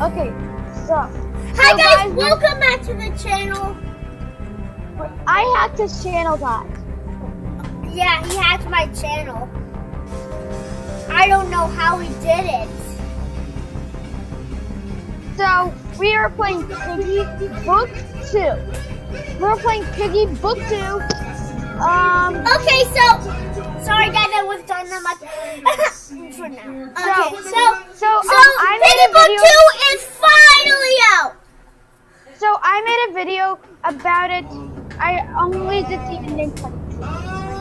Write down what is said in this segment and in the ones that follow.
Okay, so Hi So guys, welcome back to the channel. I hacked his channel, guys. Yeah, he hacked my channel. I don't know how he did it. So we are playing Piggy Book Two. We're playing Piggy Book Two. Um, Okay, so sorry guys, I was done that much for now. Okay, so so so um, I Piggy made a Book video. Two is finally out. So I made a video about it. I only did the ending cutscene.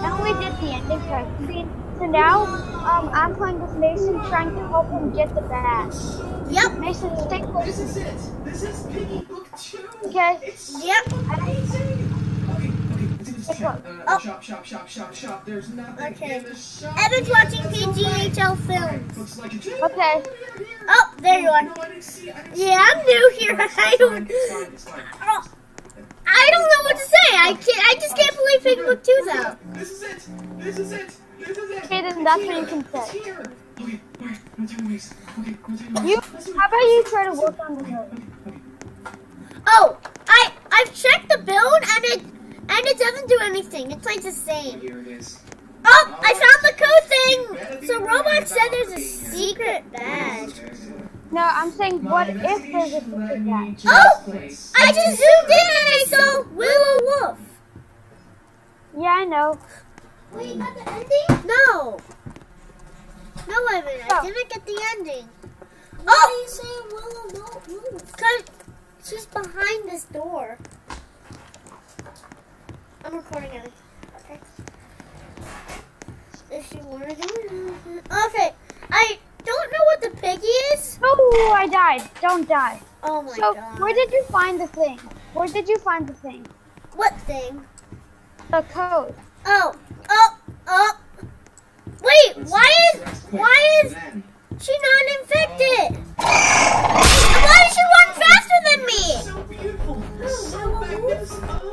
I only did the ending cutscene. So now, um, I'm playing with Mason, trying to help him get the badge. Yep, Mason, stay close. This is it. This is Piggy Book 2. Okay. Yep. amazing. Okay, okay, let's do this Let's again. go. Uh, Oh. Shop, shop, shop, shop, shop. There's nothing Okay. in the shop. Evan's watching PGHL films. Looks like a Okay. Oh, there you are. No, I didn't see. I didn't Yeah, I'm new here. I don't. It's fine, it's fine. Oh, I don't know what to say. I can't. I just can't believe Piggy Book Two's out. This is it. This is it. This is it. Okay, then that's what you can say. It's. Okay, alright. I'm gonna turn ways. Okay, I'm gonna You, ways. Let's do it. how about you try to work on the hood? Okay, okay. Oh, I I've checked the build and it and it doesn't do anything. It plays the same. Here it is. Oh, I found the code thing. So Roblox said there's a secret badge. No, I'm saying, what if there's a secret badge? Oh, I just zoomed in and I saw Willow Wolf. Yeah, I know. Wait, you got the ending? No. No, Evan, I Oh. didn't get the ending. Oh! Why are you saying Willow Wolf? Because she's behind this door. I'm recording it. Okay. If you want to do it. Okay. I don't know what the piggy is. Oh, I died. Don't die. Oh my So, god. where did you find the thing? Where did you find the thing? what thing? The code. Oh. Oh. Oh. Wait, why is why is she not infected? Why does she run faster than me? So beautiful. So magnificent.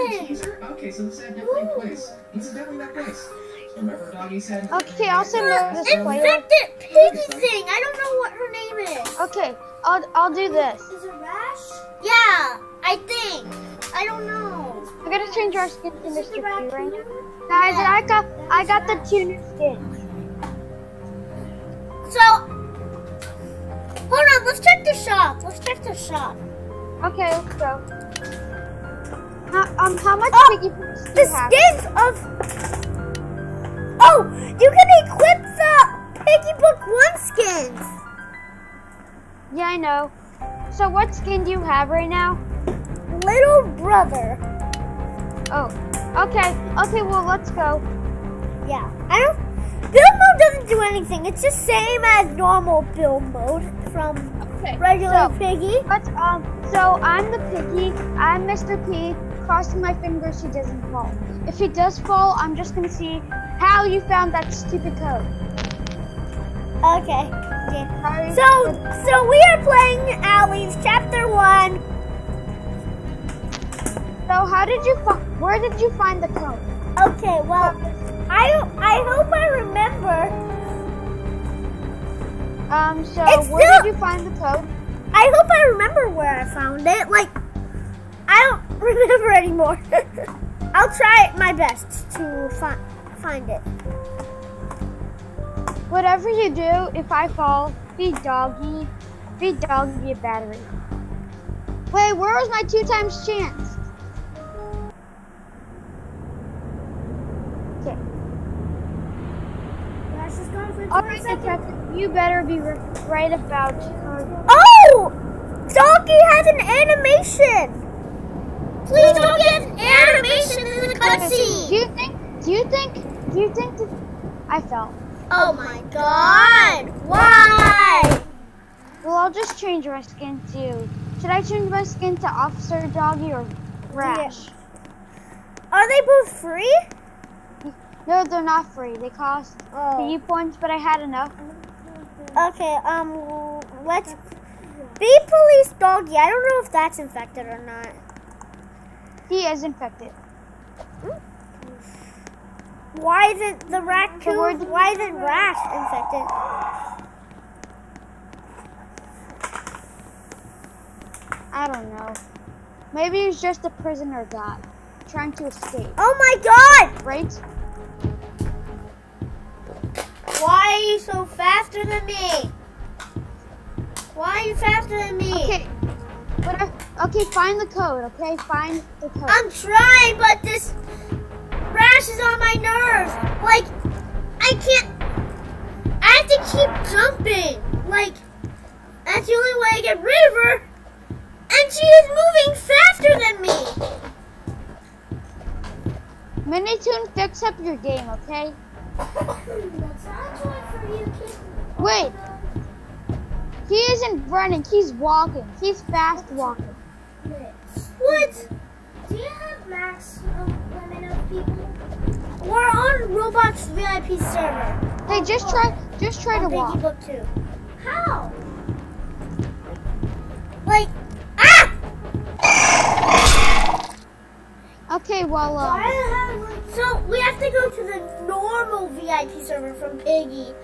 No, Okay, Evan. teaser. Okay, so this is definitely that place. This is definitely that place. Remember, doggy said. Okay, I'll send The this player. infected piggy thing. I don't know what her name is. Okay, I'll I'll do this. Is it Rash? Yeah, I think. I don't know. I'm gonna change our skin to Mr. P right now. Guys, I got I got the two new skins. So, hold on. Let's check the shop. Let's check the shop. Okay, let's go. How, um, how much Oh, piggy The skins of. Oh, you can equip the Piggy Book One skins. Yeah, I know. So what skin do you have right now? Little brother. Oh, okay. Okay, well let's go. Yeah, I don't. Build mode doesn't do anything. It's the same as normal build mode from Okay. regular So- piggy. But um, so I'm the piggy. I'm Mr. P. Crossing my fingers he doesn't fall. If he does fall, I'm just gonna see how you found that stupid code. Okay. Yeah. So, so we are playing Alleys Chapter One. so how did you find? Where did you find the code? Okay. Well, I I hope I remember. Um, so It's where still- did you find the code? I hope I remember where I found it. Like, I don't remember anymore. I'll try my best to find find it. Whatever you do, if I fall, feed doggy, feed doggy a battery. Wait, where was my two times chance? Okay. That's just going for All right, detective, you better be right about. Oh! Donkey has an animation! Please don't get an animation in the do you think? Do you think? Do you think? I fell. Oh my god! Why? Well, I'll just change my skin to. Should I change my skin to Officer Doggy or Rash? Are they both free? No, they're not free. They cost Oh. PE points, but I had enough. Okay, um, let's be police doggy. I don't know if that's infected or not. He is infected. Why isn't the raccoon? did- Why isn't Rash infected? I don't know. Maybe he's just a prisoner guy trying to escape, Oh my god! right? Why are you so faster than me? Why are you faster than me? Okay. But I, okay, find the code. Okay, find the code. I'm trying, but this rash is on my nerves. Like, I can't. I have to keep jumping. Like, that's the only way I get rid of her. And she is moving faster than me. Minitoon, fix up your game, okay? That's not joy for you, kid. Wait. He isn't running. He's walking. He's fast walking. What? Do you have max limit of people? We're on Roblox VIP server. Hey, just try. Just try to walk. Book 2. How? Like, ah! Okay, well, um, So we have to go to the normal VIP server from Piggy,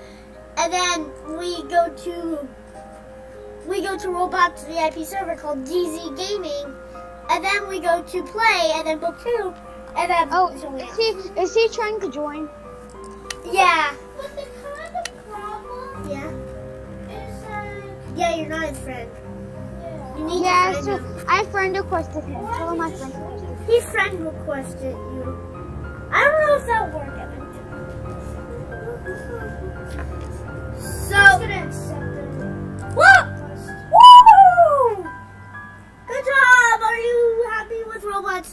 and then we go to we go to Roblox VIP server called DZ Gaming, and then we go to play, and then book two, and then oh, so we- is he is he trying to join? yeah. But the kind of problem yeah is that yeah you're not his friend. You need Yeah, to so friend him. I friend requested him. Tell him I friend requested. him. He friend requested you. I don't know if that'll work, Evan. So. What?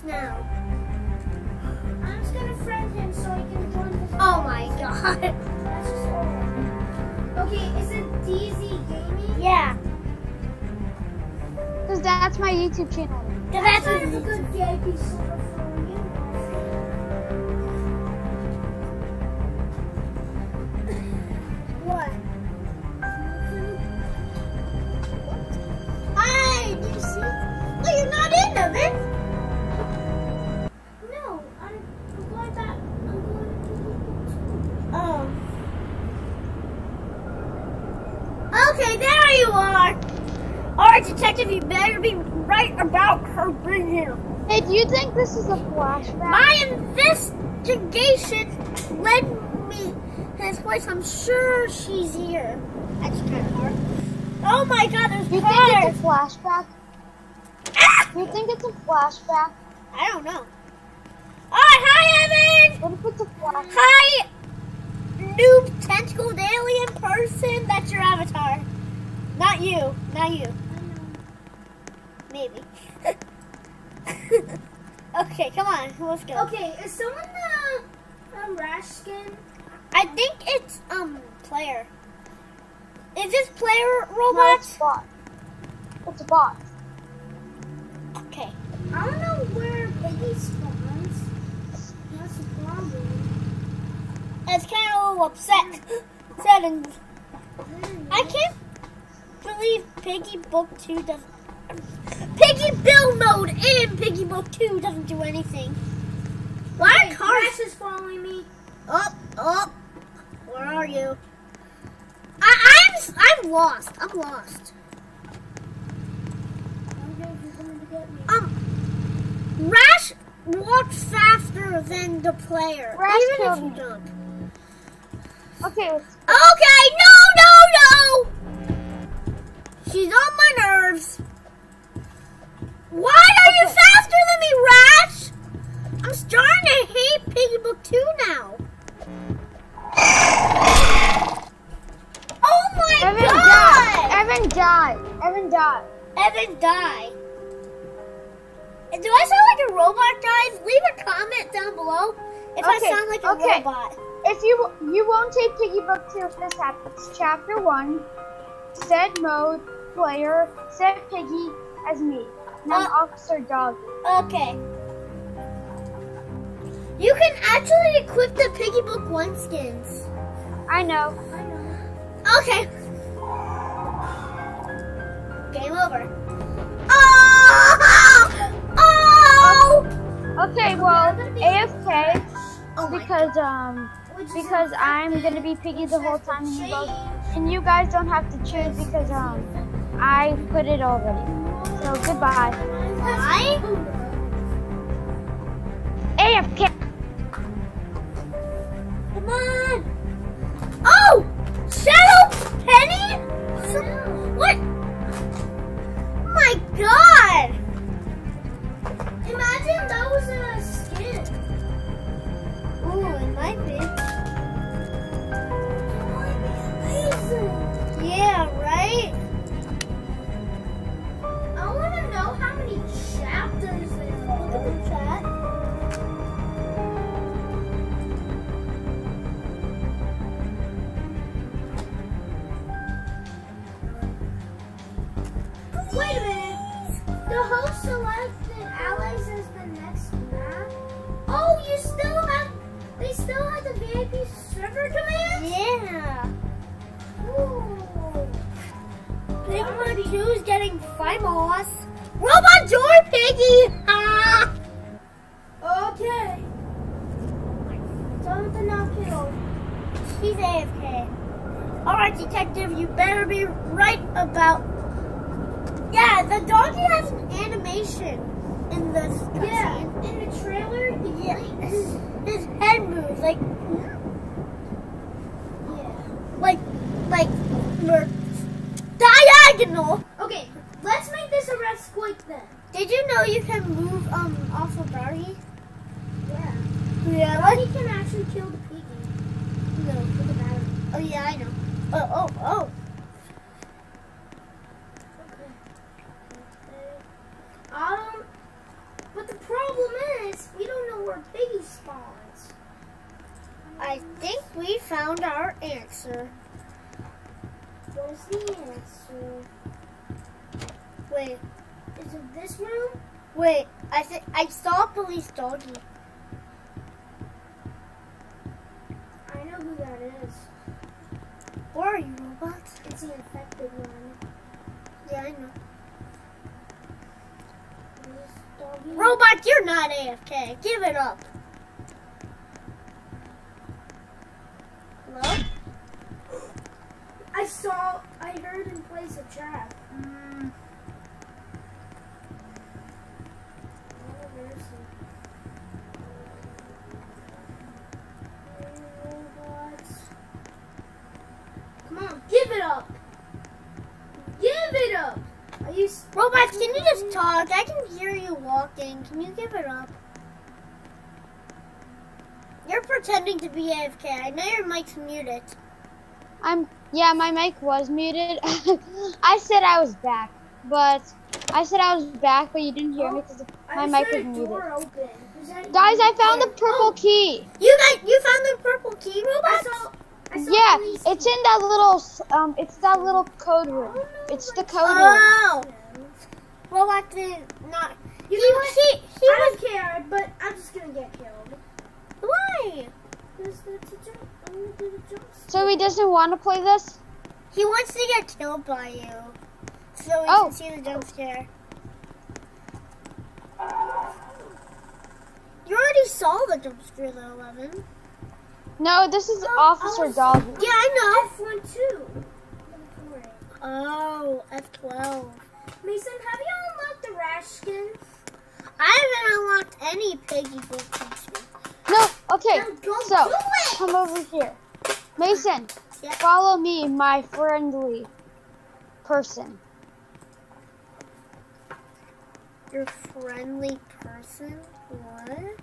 Now? I'm just gonna friend him so he can join this. Oh my god. That's just all. Okay, is it DZ Gaming? Yeah. Cause that's my YouTube channel. That's kind of a good VIP server flashback? My investigation led me to this place. I'm sure she's here. That's kind of hard. Oh my God, there's you think it's a flashback? Ah! You think it's a flashback? I don't know. All right, hi, Evan. What if it's a flashback? Hi, noob tentacled alien person. That's your avatar. Not you. Not you. Maybe. okay, come on. Let's go. Okay, is someone uh, um, rash skin? I think it's um player. Is this player No, robot? it's a bot. It's a bot. Okay. I don't know where Piggy spawns. That's a problem. It's kind of a little upset. Upset and I can't believe Piggy Book 2 doesn't. Piggy Build Mode in Piggy Book 2 doesn't do anything. Why are Hey, cars? Rash is following me. Up, up. Where are you? I, I'm, I'm lost. I'm lost. Okay, he's going to get me. Um, Rash walks faster than the player, Rash even if you me. jump. Okay, Okay, no, no, no. She's on my nerves. Why are you faster than me, Rash? I'm starting to hate Piggy Book 2 now. Oh my Evan god! died. Evan died. Evan died. Evan die. Do I sound like a robot, guys? Leave a comment down below if I sound like a okay. robot. If you you won't take Piggy Book 2 if this happens. Chapter 1, set mode, player, set Piggy as me. I'm Uh, Officer Dog. Okay. You can actually equip the Piggy Book 1 skins. I know. I know. Okay. Game over. Oh! Oh! Okay, well, AFK Oh because um because I'm gonna be Piggy the whole time and you guys and you guys don't have to choose because um I put it already. Goodbye. Why? AFK. The host selected Alleys as the next map. Oh, you still have. They still have the VIP server command. Yeah. Ooh. Pigman 2 is getting famous. Robot Joy Piggy! Ah! Okay. Jonathan now killed. He's AFK. Alright, detective, you better be right about. Yeah, the doggy has animation in this. Yeah, in the trailer, he Yeah. His, his head moves like, Yeah. like, like, diagonal. Okay, let's make this arrest quick then. Did you know you can move um off of doggy? Yeah. Yeah. Doggy can actually kill the piggy. No, with the battery. Oh yeah, I know. Oh oh oh. Are you? s- robots, can you just talk? I can hear you walking. Can you give it up? You're pretending to be AFK. I know your mic's muted. I'm yeah, my mic was muted. I said I was back, but I said I was back, but you didn't hear me oh, because my I mic was heard muted. open. Guys. I found the purple Oh, key. You got you found the purple key, I robots? saw. I saw Yeah, it's in that little um, it's that little code room. It's the code room. Oh, Well, I did not. You he, know what? he, he I was don't care, but I'm just gonna get killed. why? Because that's a jump. I'm gonna do the jump. So he doesn't want to play this. He wants to get killed by you, so we Oh. can see the jump scare. You already saw the jump scare, though, Eleven. No, this is Oh, Officer oh, Doggy. Yeah, I F1 too. know. Oh, F12. Mason, have you unlocked the rash skin? I haven't unlocked any Piggy Book features. No, okay. Then go So do it. come over here, Mason. Yeah. Follow me, my friendly person. Your friendly person? What?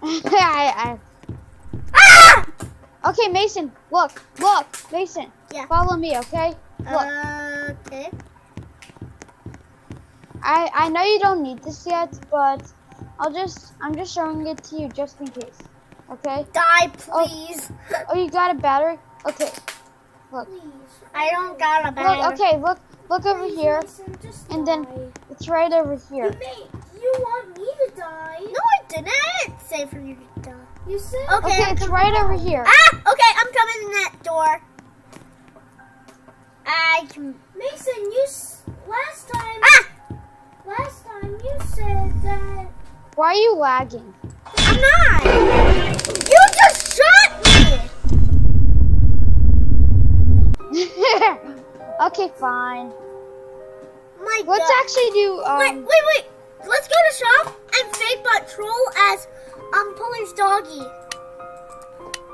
I, Ah! Okay, Mason. Look, look, Mason. Yeah. Follow me, okay? Look, Okay. I I know you don't need this yet, but I'll just I'm just showing it to you just in case. Okay? Die, please. Oh, you got a battery? Okay. Please. I don't got a battery. Look, okay, look look over Please, here. And then- It's right over here. You made. You want me to die? No, I didn't. Say for you to die. You said. Okay, Okay, it's right over here. Ah! Okay, I'm coming in that door. I can. Mason, you s- last time. Ah! Last time you said that. Why are you lagging? I'm not. You just shot me. okay, fine. No, my Let's god. actually do. Wait, Um, wait, wait. Let's go to shop and fake bot troll as um police doggy.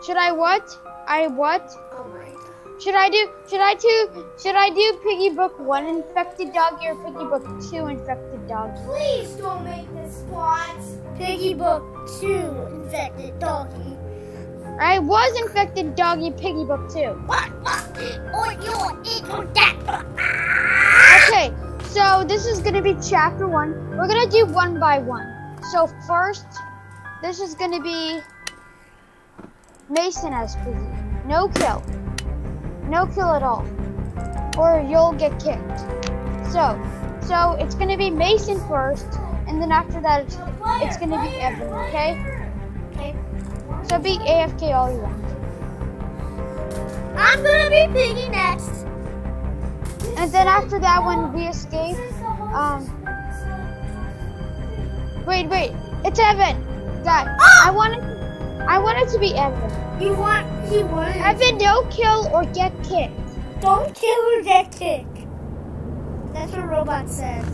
should I what? I what? Oh my god. Should I do? Should I do? Should I do Piggy Book One infected doggy or Piggy Book Two infected doggy? Please don't make this spot. Piggy book two infected doggy. I was infected doggy Piggy Book Two. What? What? Or you're equal that. Okay, so this is gonna be chapter one. We're gonna do one by one. So first, this is gonna be Mason as Piggy. No kill. No kill at all. Or you'll get kicked. So, so it's gonna be Mason first, and then after that it's, it's gonna be Evan, okay? Okay. So be AFK all you want. I'm gonna be Piggy next. And then after that when we escape, um, wait, wait, it's Evan. God, I wanted, I want it to be Evan. You want? He wants. Evan, no kill or get kicked. Don't kill or get kicked. That's what robot said.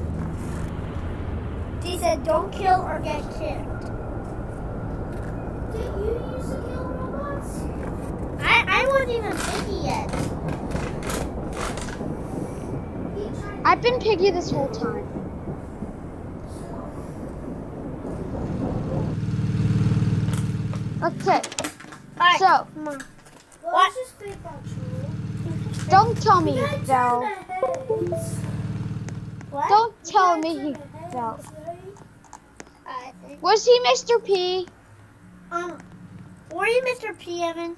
He said, "Don't kill or get kicked." Did you use to kill robots? I I wasn't even Piggy yet. I've been Piggy this whole time. Okay, Alright, so come What? let's just fake that troll. don't tell me You he fell. What? Don't tell me he fell. right? I think. Was he Mr. P? Um, were you Mr. P, Evan?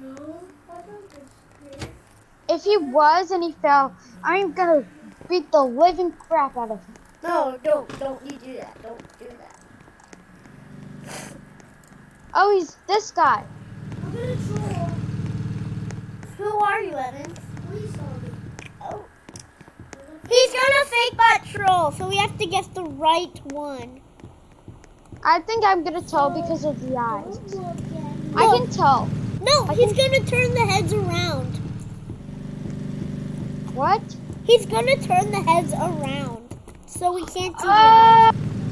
No, I don't think so. If he was and he fell, I'm gonna beat the living crap out of him. No, don't, don't you do that. Don't do that. Oh, he's this guy. I'm gonna troll. Who are you, Evan? Please tell me. Oh. He's gonna fake bot troll, so we have to guess the right one. I think I'm gonna tell because of the oh, eyes. At me. I can tell. No, I he's gonna turn the heads around. What? He's gonna turn the heads around, so we can't see.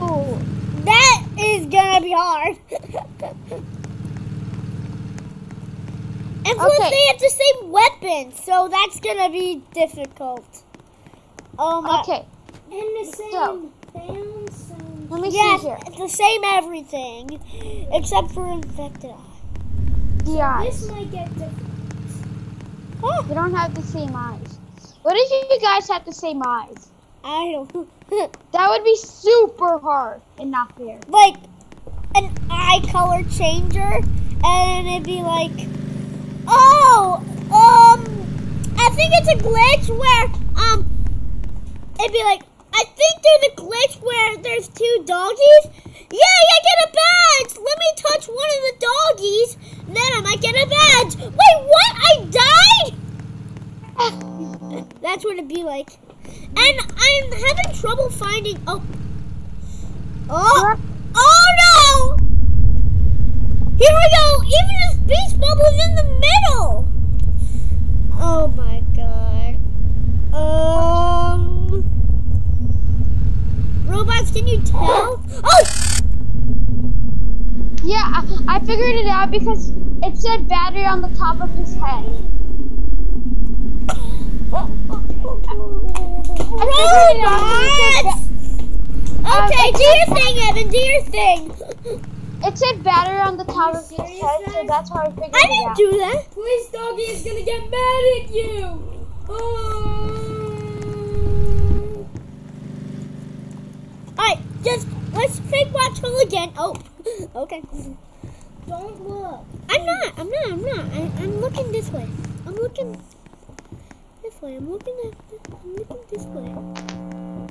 Oh, That is gonna be hard. and plus, Okay. they have the same weapon, so that's gonna be difficult. Um, oh my. okay. And the same So- sound. Let me Yes, see here. the same everything, except for infected eye. The eyes. This might get different. You don't have the same eyes. What if you guys have the same eyes? I don't. That would be super hard and not fair. like an eye color changer, and it'd be like, oh, um, I think it's a glitch where, um, it'd be like, I think there's a glitch where there's two doggies. Yeah, I get a badge. Let me touch one of the doggies, then I might get a badge. Wait, what? I died? That's what it'd be like. And I'm having trouble finding. Oh. Oh. Here we go! Even the speech bubble's in the middle! Oh my god. Um. Robots, can you tell? Oh! Yeah, I, I figured it out because it said battery on the top of his head. Robots! Okay, do your thing, Evan, do your thing. It said battery on the top of his head, so that's how I figured I it didn't do that. Police doggy is gonna get mad at you. Oh. Alright, just let's fake watch again. Oh, okay. Don't look. I'm not. I'm not. I'm not. I, I'm looking this way. I'm looking this way. I'm looking at. I'm looking this way.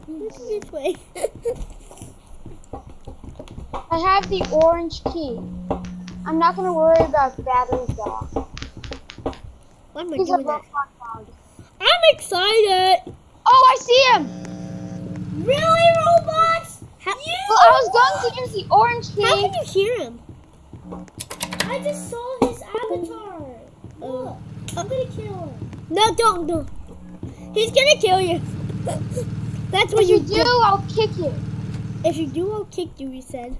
I'm looking this way. I have the orange key. I'm not gonna worry about battery though. Why am I He's doing? I'm excited. Oh, I see him! Really, robots? How, Well, I was going to use the orange key. how can you hear him? I just saw his avatar. Look. Oh. I'm gonna kill him. No, don't. No. He's gonna kill you. That's what If you you do, I'll kick you. If you do, I'll kick you, he said.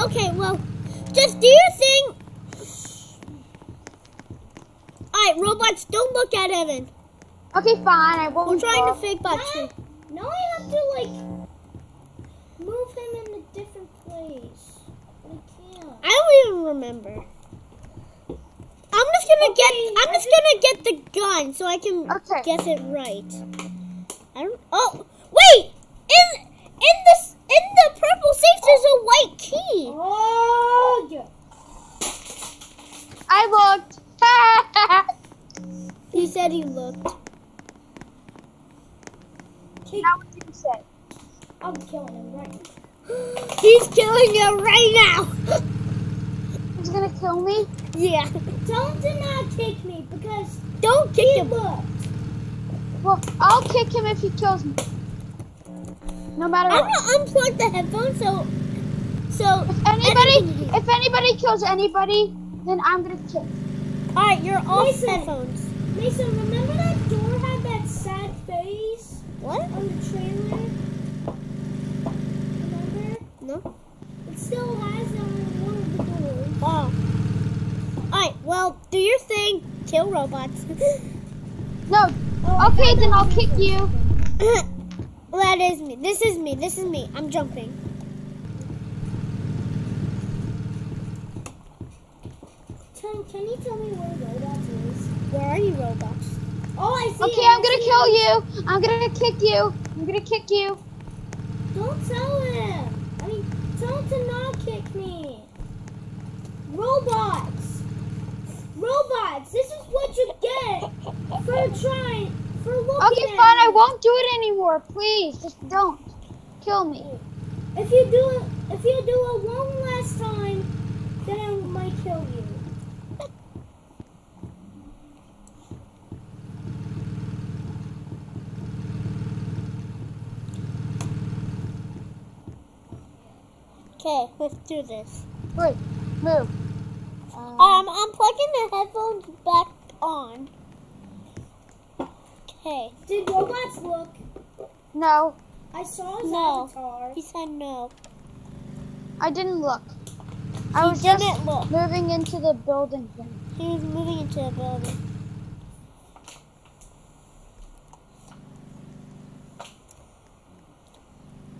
Okay, well, just do your thing. Alright, robots, don't look at Evan. Okay, fine. I won't. We're trying to look. fake bot you. Now I have to like move him in a different place. I can't. I don't even remember. I'm just gonna get. I'm just gonna get the gun so I can Okay. guess it right. I don't. Oh, wait! In in this in the purple safe, there's a white key. Oh, yeah. I looked. He looked. now what did you say? I'm killing him right now. He's killing you right now. He's gonna kill me. yeah. Tell him to not kick me because Don't kick him. looked. Well, I'll kick him if he kills me. No matter what I'm gonna unplug the headphones so so If anybody, if anybody kills anybody, then I'm gonna kick. All right, you're off Listen. headphones. Mason, remember that door had that sad face What? on the trailer? Remember? No. It still has on one of the doors. Oh. All right. Well, do your thing. Kill robots. No. Oh, Okay, then I'll kick you. that is me. This is me. This is me. I'm jumping. Tell, can you tell me where robots is? Where are you, robots? Oh, I see. Okay, it, I'm gonna kill you. I'm gonna kick you. I'm gonna kick you. Don't tell him. I mean, tell him to not kick me. Robots. Robots. This is what you get for trying, for looking Okay, fine. I won't do it anymore. Please, just don't kill me. If you do it, if you do it one last time, then I might kill you. Okay, let's do this. Wait, move. Um, I'm plugging the headphones back on. Okay. Did robots look? No, I saw his No. avatar. He said no. I didn't look. I He was just didn't look. moving into the building thing. He was moving into the building.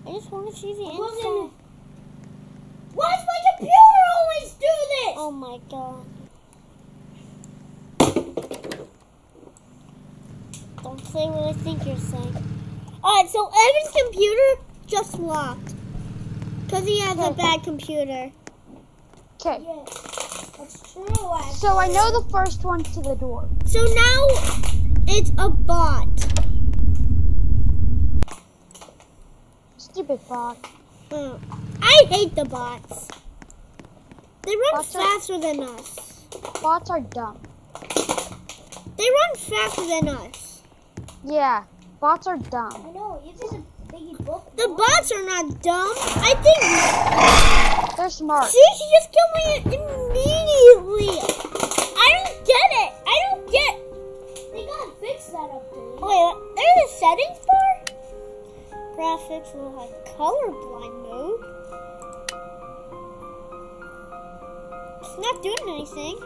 I just want to see the Well, inside. then- Why does my computer always do this? Oh my god. Don't say what I think you're saying. Alright, so Evan's computer just locked. Because he has a bad computer. Okay, Yeah, that's true. Actually. so I know the first one to the door. So now it's a bot. Stupid bot. Uh, I hate the bots. They run Bots are- faster than us. Bots are dumb. They run faster than us. Yeah, bots are dumb. I know. You just a biggie book. The bots are not dumb. I think. They're smart. See, she just killed me immediately. I don't get it. I don't get. They gotta fix that update. Wait, there's a settings bar? Graphics will have colorblind mode. It's not doing anything.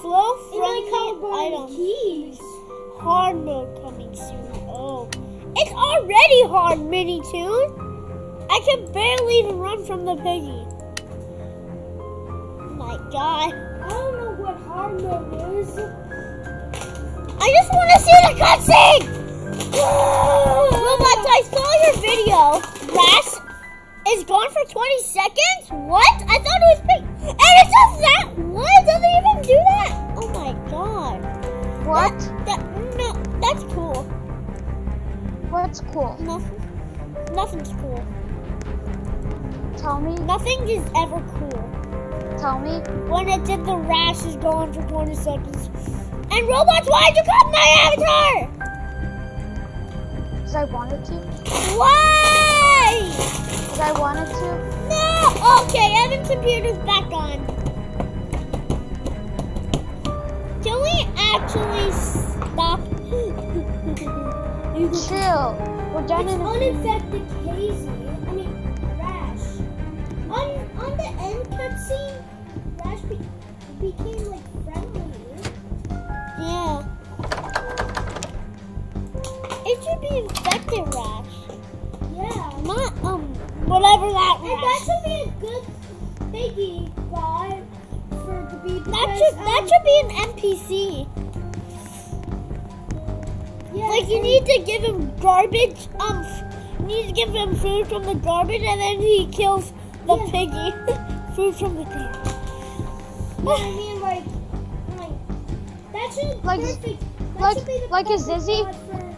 Slow friendly items. keys. Hard mode coming soon. Oh. It's already hard, Mini Tune. I can barely even run from the piggy. Oh my god. I don't know what hard mode is. I just want to see the cutscene! Robots, I saw your video. Rash is gone for 20 seconds? What? I thought it was big. And it does that? What? Does it even do that? Oh my god. What? That, no, that's cool. What's cool? Nothing. Nothing's cool. Tell me. Nothing is ever cool. Tell me. When it did the rash is gone for 20 seconds. And robots, why'd you cut my avatar? Because I wanted to. Why? Because I wanted to. Okay, Evan's computer's back on. Can we actually stop? you Chill. We're done It's in a uninfected hazy. I mean, Rash. On on the end cutscene, Rash be, became like friendly. Yeah. It should be infected Rash. Yeah. Not um whatever that. And that be. That should that should be an NPC. Yeah, like you need to give him garbage. Um, you need to give him food from the garbage, and then he kills the piggy. food from the garbage. Yeah, I mean like, like that should Like- perfect. That like- should be the like a perfect Zizzy? for-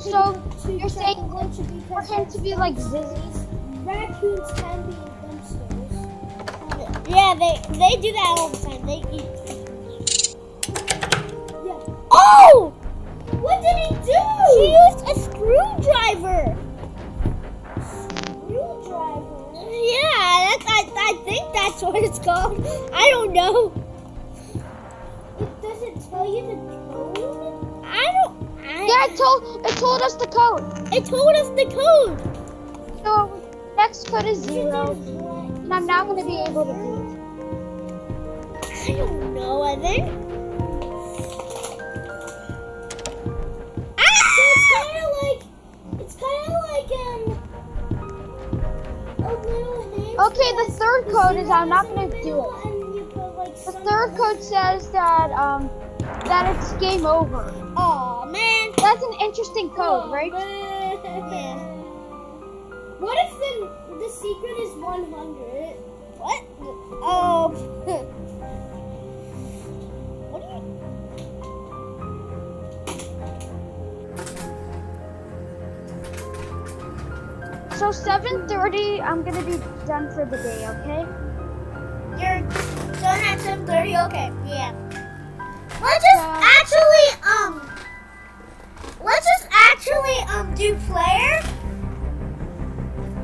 So, so you're check saying glitch for because him to be like zizzies? raccoons can be dumpsters. Yeah, they they do that all the time. They eat. Yeah. Oh! What did he do? He used a screwdriver. Screwdriver. Yeah, that's I, I think that's what it's called. I don't know. It does it tell you the code? I don't. I, Yeah, it told it told us the code. it told us the code. So next code is zero, and I'm now gonna be able to do um, a little hint. Okay, the third code is I'm not gonna do it. And you put like The third code says that um that it's game over. Aw, man. That's an interesting code, right? Yeah. What if the the secret is 100? What? Oh. So 7:30, I'm gonna be done for the day. Okay? You're done at 7:30. Okay. Yeah. Let's just Yeah. actually um. Let's just actually um do player,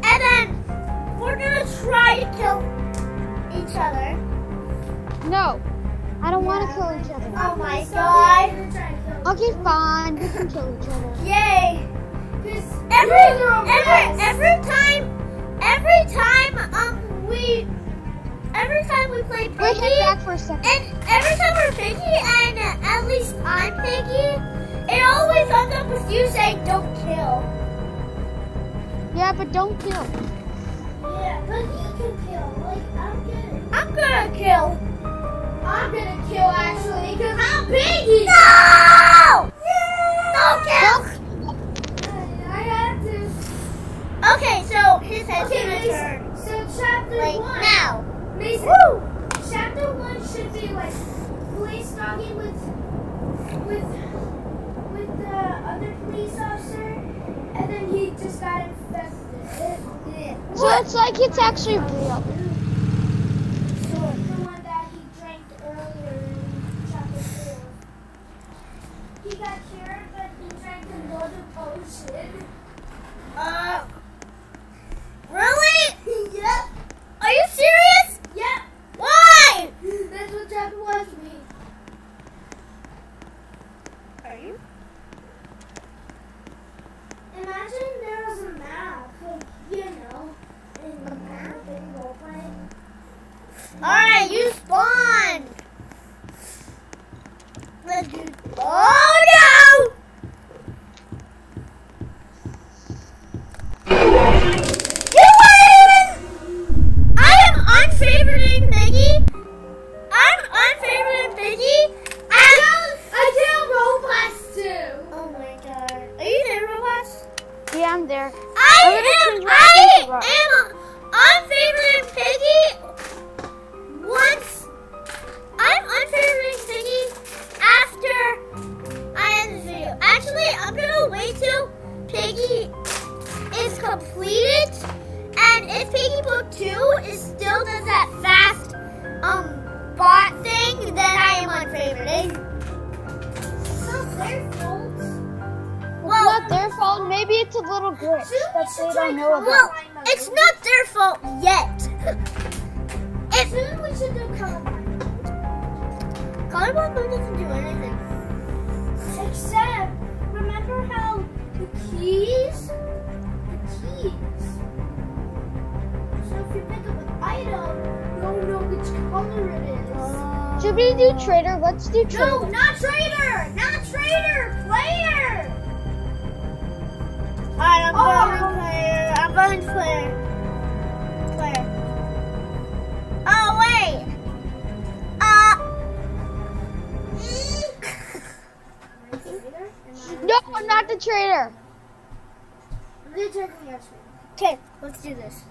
and then we're gonna try to kill each other. No, I don't want to kill each other. Oh my god! Okay, fine. We can kill each other. Yay! Every every every time every time um we every time we play Piggy head back for a second. and every time we're Piggy and uh, at least I'm Piggy, it always ends up with you saying don't kill. Yeah, but don't kill. Yeah, but you can kill. Like I'm gonna I'm gonna kill. I'm gonna kill actually because I'm Piggy. No! Don't kill. I have to. Okay, so his head's Okay, gonna Mason, turn. So chapter Like one. now. Mason, Woo! chapter one should be like police talking with with with the other police officer, and then he just got infected. So it's like it's actually real. The trader. I'm gonna check on your screen. Okay, let's do this.